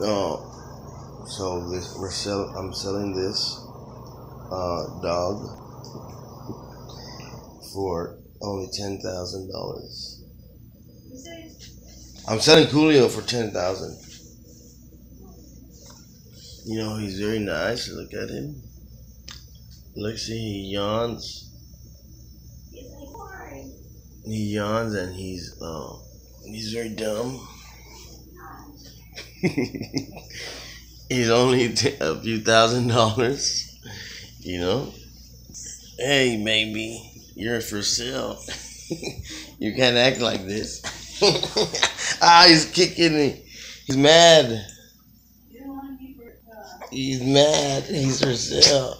Oh, so this we're selling. I'm selling this uh, dog for only ten thousand dollars. I'm selling Coolio for ten thousand. You know he's very nice. Look at him. Look, see he yawns. He yawns and he's uh, he's very dumb. he's only a few thousand dollars, you know. Hey, maybe you're for sale. you can't act like this. ah, he's kicking me. He's mad. He's mad. He's for sale.